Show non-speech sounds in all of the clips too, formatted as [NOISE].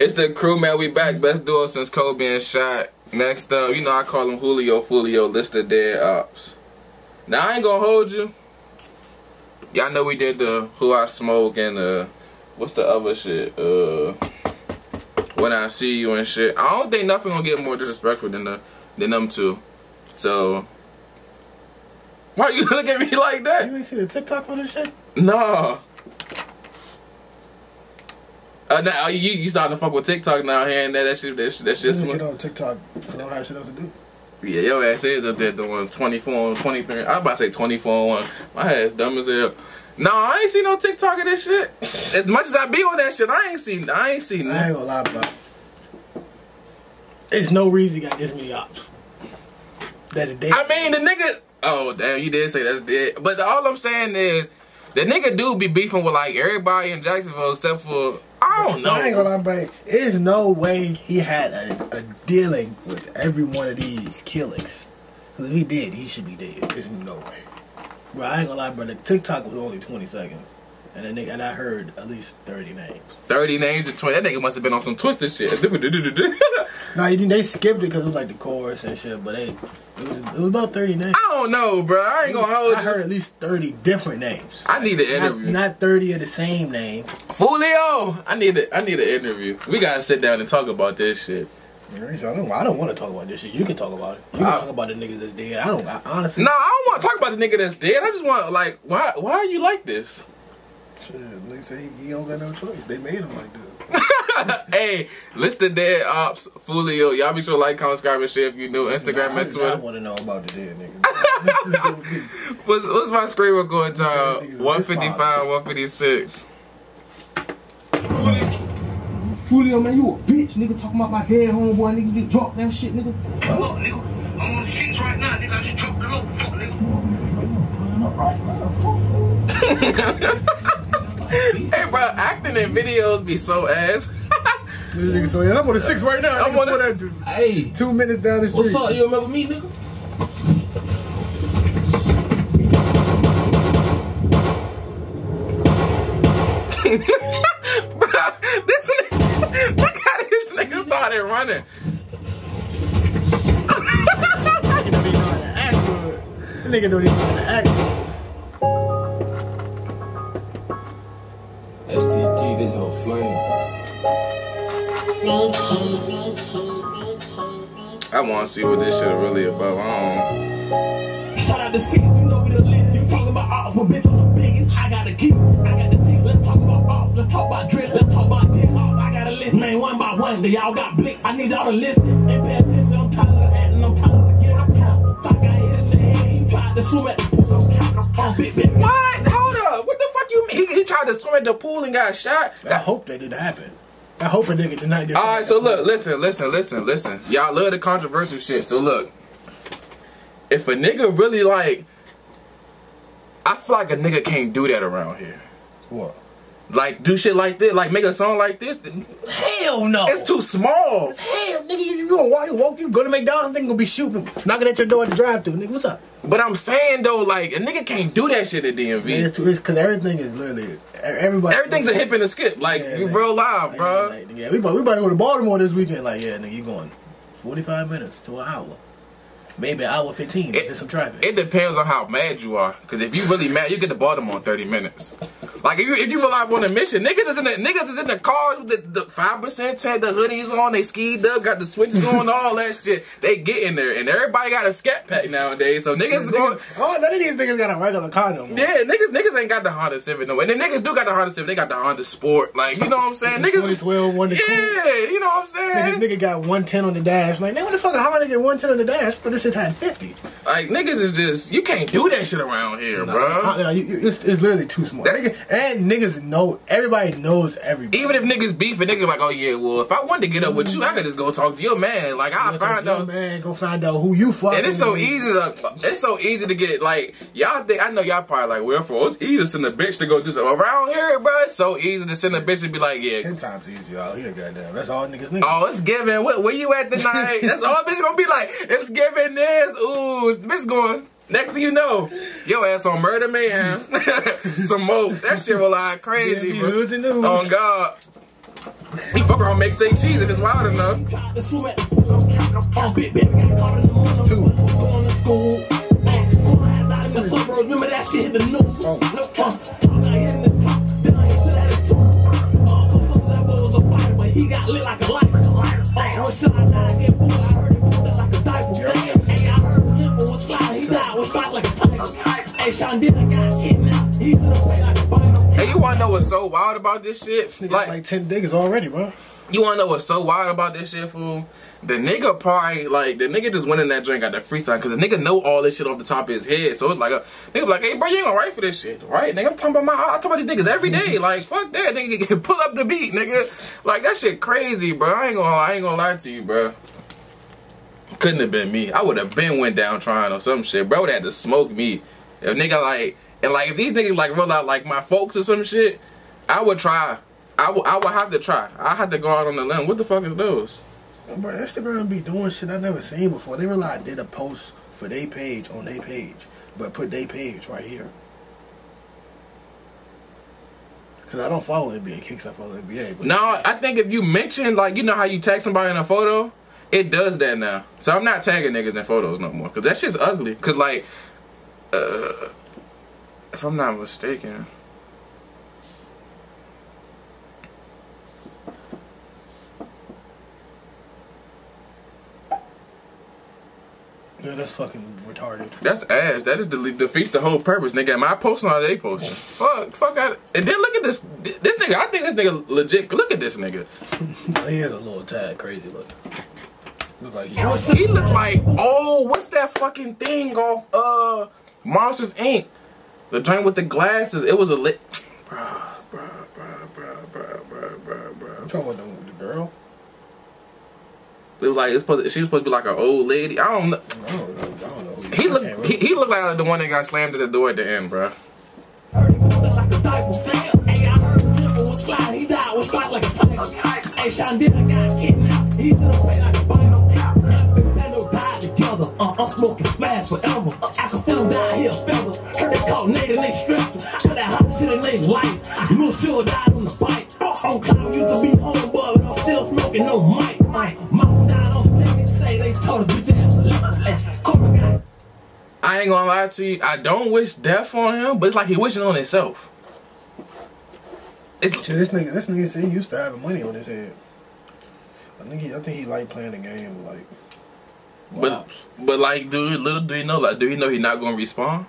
It's the crew, man. We back. Best duo since Kobe and Shaq. Next up, you know I call him Julio Foolio, list of dead ops. Now I ain't gonna hold you. Y'all know we did the Who I Smoke and uh, what's the other shit? Uh, When I See You and shit. I don't think nothing gonna get more disrespectful than the than them two. So why you [LAUGHS] look at me like that? You ain't see the TikTok for this shit? No. Uh, now you you starting to fuck with TikTok now here and there. That shit, that shit, that shit. Get on TikTok. I don't have shit else to do. Yeah, your ass is up there doing 24 on 23. I about to say 24 on 1. My ass dumb as hell. No, I ain't seen no TikTok of this shit. As much as I be on that shit, I ain't seen, I ain't seen I that. ain't gonna lie about it. It's no reason he got this many ops. That's dead. I mean, the nigga. Oh damn, you did say that's dead. But all I'm saying is, the nigga do be beefing with like everybody in Jacksonville except for I don't know. I ain't know. gonna lie about it. There's no way he had a, a dealing with every one of these killings. Because if he did, he should be dead. There's no way. Bro, I ain't gonna lie, bro. The TikTok was only 20 seconds. And, the nigga, and I heard at least 30 names. Thirty names and twenty. That nigga must have been on some twisted shit. [LAUGHS] [LAUGHS] No, you they skipped it because it was like the chorus and shit, but they, it, was, it was about 30 names. I don't know, bro. I ain't gonna hold I heard at least 30 different names. I need an interview. not 30 of the same name. Foolio, I need a, I need an interview. We gotta sit down and talk about this shit. I don't, I don't want to talk about this shit. You can talk about it. You can I- talk about the niggas that's dead. I don't, I, honestly. No, I don't want to talk about the nigga that's dead. I just want like, why, why are you like this? Shit, nigga say he, he don't got no choice. They made him like that. [LAUGHS] hey, list the dead ops, Foolio. Y'all be sure to like, comment, subscribe, and share if you new. Instagram I, and I Twitter. want to know about the dead nigga. [LAUGHS] What's, what's my screen record time? Niggas is 155, 156. Julio, man, you a bitch, nigga. Talking about my head, homeboy, nigga. You drop that shit, nigga. Look, nigga, I'm on the six right now, nigga. I just dropped the low, fuck, nigga. [LAUGHS] Hey, bro, acting in videos be so ass. This nigga, so yeah, I'm on the six right now. I'm I'm on on the- that dude. Hey, Two minutes down the street. what's up? You remember me, nigga? bro, [LAUGHS] this nigga, look how this nigga started running. Nigga don't even know how to act good. That nigga don't even know how to act good. I want to see what this shit really about. I don't. Shout out to six, you know we the latest. You talking about off, well, bitch, I'm the biggest. I got the key, I got the tick. Let's talk about off, let's talk about drip, let's talk about dick off. I got a list, name one by one. They y'all got blicks. I need y'all to listen and pay attention. I'm tired of acting, I'm tired of getting out. Fuck, I hit in the head, he tried to swim at the pool. Big, big. What? Hold up. What the fuck you mean? He, he tried to swim at the pool and got shot. I hope that didn't happen. I hope a nigga did not get All right, so look, listen, listen, listen, listen. Y'all love the controversial shit. So look, if a nigga really like, I feel like a nigga can't do that around here. What? Like do shit like this, like make a song like this. Hell no. It's too small. Hell, nigga, you gonna walk, you walk, you go to McDonald's, nigga gonna be shooting, knocking at your door at the drive-thru, nigga. What's up? But I'm saying though, like a nigga can't do that shit at Man, DMV. it's too, it's because everything is literally everybody. Everything's a hip and a skip. Like Yeah, you man. real live, Like, bro. Like, yeah, we about, we about to go to Baltimore this weekend. Like, yeah, nigga, you going 45 minutes to an hour. Maybe an hour 15 It- if there's some traffic. It depends on how mad you are. Cause if you really mad, you get to Baltimore in 30 minutes. Like if you if you rely on a mission, niggas is in the niggas is in the cars with the five percent tent, the hoodies on, they skied up, got the switches on, all that shit. They get in there, and everybody got a scat pack nowadays. So niggas is going. Oh, none of these niggas got a regular car no more. Yeah, niggas, niggas ain't got the Honda Civic no more. And the niggas do got the Honda Civic. They got the Honda Sport. Like, you know what I'm saying? Niggas, 2012 one to yeah, cool. you know what I'm Nigga, saying? nigga got 110 on the dash. Like, nigga, what the fuck? How am I gonna get 110 on the dash? But this shit had 50. Like, niggas is just, you can't do that shit around here, Nah, bro. nah, it's, it's literally too small. That- and niggas know, everybody knows everybody. Even if niggas beef and niggas like, oh yeah, well, if I wanted to get up with you, I could just go talk to your man. Like, I'll find out. Man, go find out who you fucking And it's so with. easy to, it's so easy to get like y'all think. I know y'all probably like, well, for it's easy to send a bitch to go do something around here, bro. It's so easy to send a bitch to be like, yeah, Ten times easier out here, goddamn. That's all niggas need. Oh, it's giving. What, where you at tonight? [LAUGHS] That's all bitch gonna be like. It's giving this. Ooh, bitch going. Next thing you know, your ass on murder man. [LAUGHS] Some more. That shit will like crazy, Yeah, bro. hoods and the hoods. On oh, God. He fuck around make say cheese if it's loud enough. Tried to swim at the pool. Big baby got caught in the mud. Two. Going to school. Going out in the suburbs. Remember that shit hit the news. Oh. Look, talk out here in the top. Then I hit to that at two. Cause some that boy was a fighter, but he got lit like a light. When shot died, get fooled. Hey, you wanna know what's so wild about this shit? Nigga Like, like ten niggas already, bro. you wanna know what's so wild about this shit, fool? The nigga probably like the nigga just went in that drink got the freestyle because the nigga know all this shit off the top of his head. So it's like a nigga be like, hey bro, you ain't gonna write for this shit, right? Nigga, I'm talking about my I talk about these niggas every day. Mm-hmm. Like fuck that, nigga, [LAUGHS] pull up the beat, nigga. Like that shit crazy, bro. I ain't gonna I ain't gonna lie to you, bro. Couldn't have been me. I would have been went down trying or some shit. Bro would have had to smoke me. If nigga like and like if these niggas like roll out like my folks or some shit, I would try. I would I would have to try. I had to go out on the limb. What the fuck is those? Oh, bro, Instagram be doing shit I never seen before. They really did a post for their page on their page, but put their page right here. Cause I don't follow NBA kicks, I follow NBA. But No, I think if you mention like you know how you tag somebody in a photo, it does that now. So I'm not tagging niggas in photos no more because that shit's ugly. Cause like, uh, if I'm not mistaken, yeah, that's fucking retarded. that's ass. That is de- defeats the whole purpose, nigga. Am I posting or they posting? [LAUGHS] fuck, fuck out. And then look at this, this nigga. I think this nigga legit. Look at this nigga. [LAUGHS] He has a little tad crazy look. Look like he. He look like oh, what's that fucking thing off uh Monsters Inc. The joint with the glasses. It was a lit. Bruh, bruh, bruh, bruh, bruh, bruh, bruh, bruh. I'm talking about the, the girl. It was like it's supposed. To, she was supposed to be like an old lady. I don't know. I don't know. I don't know. He I look. can't He, he looked like the one that got slammed at the door at the end, bruh. Heard him lit like a diaper. Hey, I heard him was fly. He died, was shot like a tiger. Hey, Sean Diddy got kidnapped. He should have played like a biter. Nintendo died together. Uh, I'm smoking smash forever. I can feel him down here, feather. Heard they called Nate and they stripped him. Put that hot shit in they life. Lil Sugar died on the bike. On cloud used to be home, but I'm still smoking no mic. Uh, mom died on stage. Say they told a bitch ass to leave. Hey, Cobra got I ain't gonna lie to you. I don't wish death on him, but it's like he wishing on himself. It's Shit, this nigga, this nigga said he used to have money on his head. I think he, I think he liked playing the game, like. But but like, dude, little do you know, like, do you know he not gonna respawn?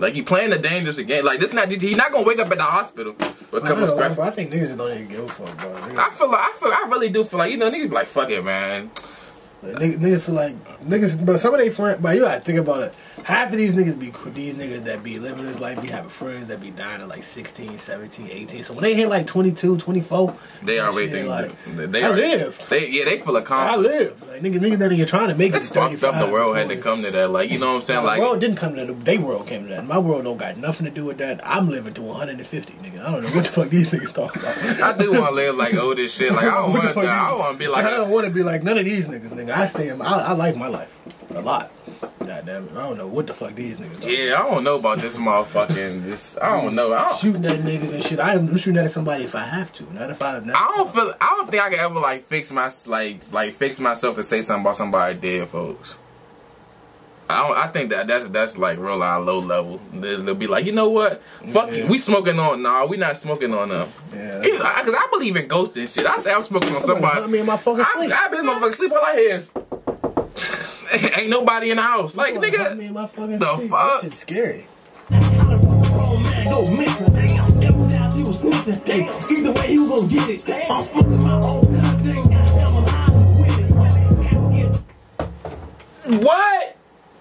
Like he playing the dangerous game. Like this not he not gonna wake up at the hospital with a I, couple don't scratches. I think niggas don't even give a fuck, bro. Niggas, I feel like I feel I really do feel like you know niggas be like fuck it man. like, niggas, niggas feel like niggas, but some of they friends, but you gotta think about it. Half of these niggas be these niggas that be living this life, be having friends that be dying at like 16, 17, 18. So when they hit like 22, 24, They that already think like they I lived. They yeah they feel I accomplished. live. Like niggas, niggas not even trying to make It's it. fucked up. The world had to come to that. Like you know what I'm saying? like the world didn't come to that. They world came to that. My world don't got nothing to do with that. I'm living to 150, nigga. I don't know what the fuck these niggas talking about. [LAUGHS] I do want to live like old as shit. Like I don't want to. I want to be like. I don't want to be like none of these niggas, nigga. I stay in. I, I like my life a lot. God damn it. I don't know what the fuck these niggas. are. Yeah, I don't know about this motherfucking. This I don't know. I don't, Shooting at niggas and shit. I am shooting at somebody if I have to, not if I. Not I don't feel. I don't think I can ever like fix my like like fix myself to say something about somebody dead, folks. I don't. I think that that's that's like real on low level. They'll, they'll be like, you know what? Fuck Yeah. you. We smoking on. Nah, we not smoking on them. Yeah. Because I, believe in ghosts and shit. I say I'm smoking on Somebody somebody. me in my fucking I, sleep. I been in my fucking sleep. All I hear is [LAUGHS] ain't nobody in the house. Like me nigga, in my fucking the fuck? Scary. Grown man go missing. Every time he was snitching. Damn. Either way, he gonna get it. I'm smoking my own cousin. I'm hiding with it. Can't get what?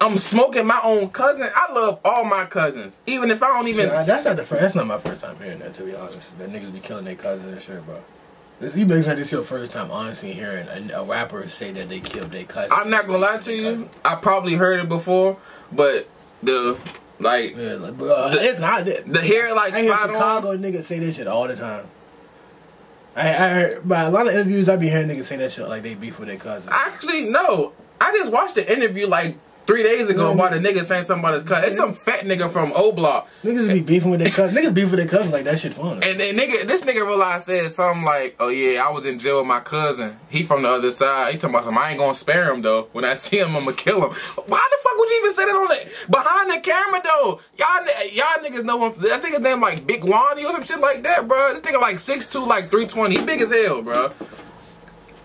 I'm smoking my own cousin. I love all my cousins, even if I don't even. Yeah, that's not the first. That's not my first time hearing that. To be honest, that niggas be killing their cousins and shit, bro. This, make sure this your first time honestly hearing a, a rapper say that they killed their cousin. I'm not gonna lie to you. I probably heard it before, but the like Yeah, like, bro, uh, it's not. the hair like I spot on. Chicago niggas say this shit all the time. I, I heard by a lot of interviews I be hearing niggas say that shit like they beef with their cousin. Actually, no. I just watched the interview like three days ago about a nigga saying something about his cousin. It's some fat nigga from O Block. Niggas be beefing with their cousin. Niggas beef with their cousin like that shit fun. And then nigga, this nigga realized said something like, "Oh yeah, I was in jail with my cousin. He from the other side. He talking about something. I ain't gonna spare him though. When I [LAUGHS] see him, I'ma kill him. Why the fuck would you even say that on the behind the camera though? Y'all, y'all niggas know him. I think his name like Big Wani or some shit like that, bro. This nigga like 6'2", like three twenty. He big as hell, bro.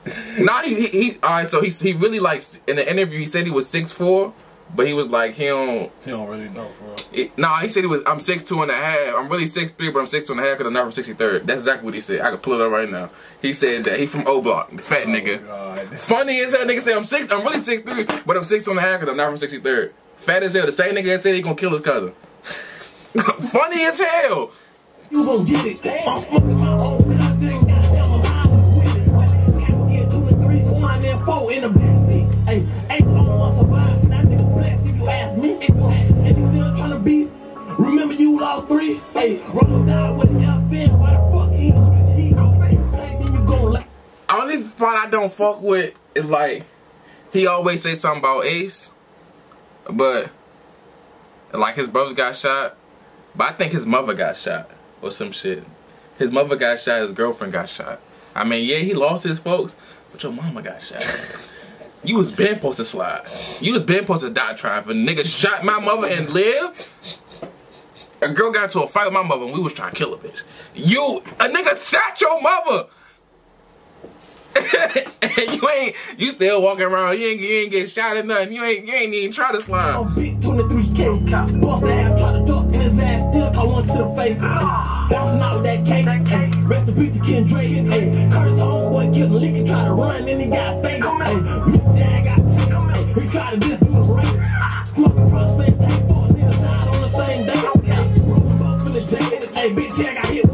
[LAUGHS] Nah, he, he, he all right. So he he really likes in the interview he said he was six four, but he was like he don't He don't really know, bro. it, nah, he said he was. I'm six two and a half. I'm really six three, but I'm six two and a half because I'm not from sixty third. That's exactly what he said. I can pull it up right now. He said that he from O Block, fat oh, nigga. Oh, God. Funny as hell, nigga say I'm six. I'm really six three, but I'm six two and a half because I'm not from sixty third. Fat as hell. The same nigga that said he gonna kill his cousin. [LAUGHS] Funny as hell. You gon' get it. Damn. And four in the backseat. Hey, ain't no one survive. See that nigga blessed if you ask me. If you ask, and he still tryna beat. Remember you lost three? Hey, Ronald died with an FN. Why the fuck he switch heat? Hey, then you gon' like. Only part I don't fuck with is like he always say something about Ace, but like his brothers got shot, but I think his mother got shot or some shit. His mother got shot. His girlfriend got shot. I mean, yeah, he lost his folks, but your mama got shot. You was been supposed to slide. You was been supposed to die trying for nigga shot my mother and live. A girl got into a fight with my mother and we was trying to kill a bitch. You, a nigga shot your mother. [LAUGHS] and you ain't you still walking around. You ain't you ain't get shot or nothing. You ain't you ain't even try to slime. On big 23K. Bust try to and his ass to the face. Ay, bouncing out with that cake. Ay, rest in peace to Kendrick. Hey, Curtis homeboy killed him. Leaky tried to run, and he got face. Hey, Miss Jan got chased. He tried to just do the race. Smoking process, take four niggas died on the same day. Hey, rolling up in the J. Hey, bitch, Jan got hit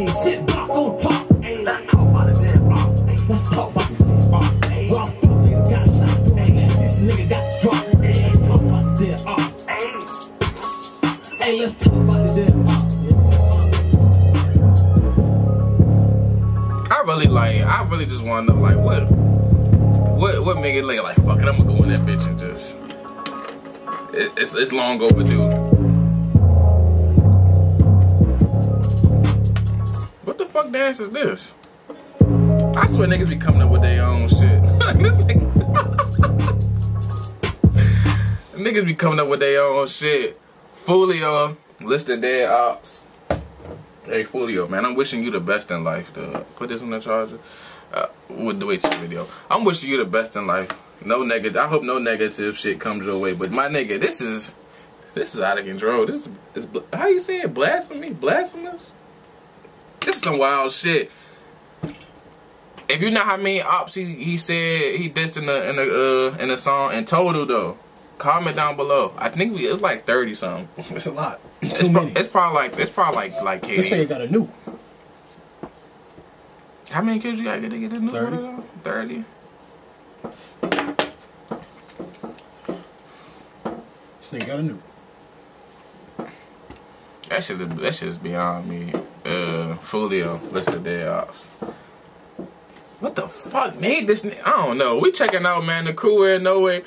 Hey, sit block on top. Hey, let's talk about the rock. Hey, let's talk about the rock. Hey, rock, nigga got shot. Hey, this nigga got. Hey, let's talk about the rock. Hey, let's talk about the rock. I really like. I really just want to know like what, what, what make it like like fuck it. I'm gonna go in that bitch and just. It, it's it's long overdue. Fuck dance is this? I swear niggas be coming up with their own shit. [LAUGHS] this nigga. [LAUGHS] niggas be coming up with their own shit. Foolio listed dead ops. Hey Foolio, man, I'm wishing you the best in life. dude. put this on the charger. Uh, to the video, I'm wishing you the best in life. No negative. I hope no negative shit comes your way. But my nigga, this is this is out of control. This is, is bl- how you say it? Blasphemy? Blasphemous? This some wild shit. If you know how many ops he, he said he dissed in the in the uh, in the song in total though, comment down below. I think we it's like thirty something. It's a lot. It's, Too pro- many. it's probably like it's probably like like This KD. nigga got a nuke. How many kids you get to get a new 30. one? Thirty. This nigga got a nuke. That shit that shit is beyond me. Uh, Foolio listed day ops. What the fuck made this? I don't know. We checking out, man. The crew in no way.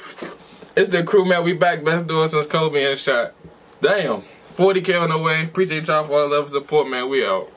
It's the crew, man. We back. Best doing since Kobe and Shaq. Damn. 40k on the way. Appreciate y'all for all the love and support, man. We out.